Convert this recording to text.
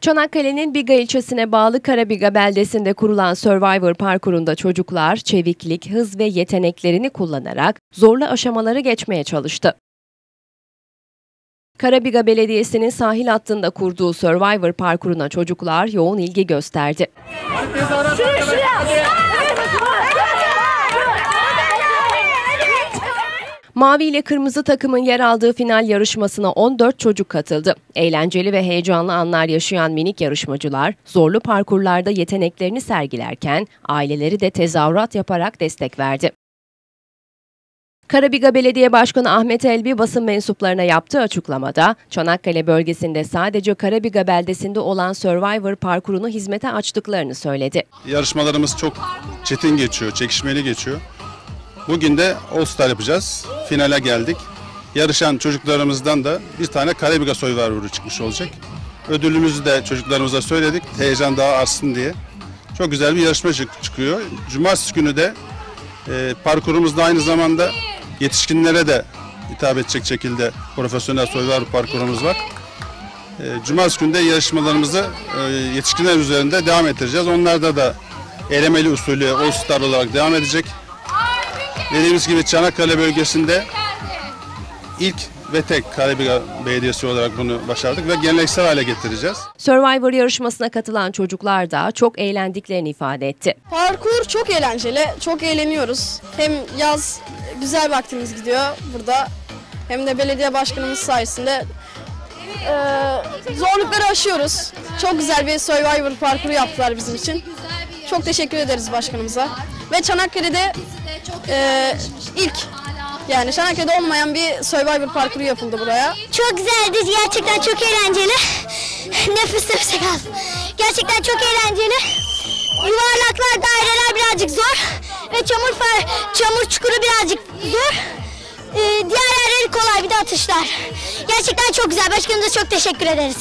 Çanakkale'nin Biga ilçesine bağlı Karabiga beldesinde kurulan Survivor parkurunda çocuklar çeviklik, hız ve yeteneklerini kullanarak zorlu aşamaları geçmeye çalıştı. Karabiga Belediyesi'nin sahil hattında kurduğu Survivor parkuruna çocuklar yoğun ilgi gösterdi. Mavi ile kırmızı takımın yer aldığı final yarışmasına 14 çocuk katıldı. Eğlenceli ve heyecanlı anlar yaşayan minik yarışmacılar zorlu parkurlarda yeteneklerini sergilerken aileleri de tezahürat yaparak destek verdi. Karabiga Belediye Başkanı Ahmet Elbi basın mensuplarına yaptığı açıklamada Çanakkale bölgesinde sadece Karabiga beldesinde olan Survivor parkurunu hizmete açtıklarını söyledi. Yarışmalarımız çok çetin geçiyor, çekişmeli geçiyor. Bugün de All Star yapacağız. Finale geldik. Yarışan çocuklarımızdan da bir tane Karabiga Survivor'u çıkmış olacak. Ödülümüzü de çocuklarımıza söyledik. Heyecan daha artsın diye. Çok güzel bir yarışma çık- çıkıyor. Cumartesi günü de e, parkurumuzda aynı zamanda yetişkinlere de hitap edecek şekilde profesyonel Survivor parkurumuz var. E, Cumartesi günü de yarışmalarımızı e, yetişkinler üzerinde devam ettireceğiz. Onlarda da elemeli usulü All Star olarak devam edecek. Dediğimiz gibi Çanakkale bölgesinde ilk ve tek Karabiga Belediyesi olarak bunu başardık ve geleneksel hale getireceğiz. Survivor yarışmasına katılan çocuklar da çok eğlendiklerini ifade etti. Parkur çok eğlenceli, çok eğleniyoruz. Hem yaz güzel vaktimiz gidiyor burada hem de belediye başkanımız sayesinde eee, zorlukları aşıyoruz. Çok güzel bir Survivor parkuru yaptılar bizim için. Çok teşekkür ederiz başkanımıza. Ve Çanakkale'de eee, ilk yani Çanakkale'de olmayan bir Survivor parkuru yapıldı buraya. Çok güzeldi. Gerçekten çok eğlenceli. Nefes nefese kaldım. Gerçekten çok eğlenceli. Yuvarlaklar, daireler birazcık zor. Ve çamur far, çamur çukuru birazcık zor. Ee, diğer yerleri kolay bir de atışlar. Gerçekten çok güzel. Başkanımıza çok teşekkür ederiz.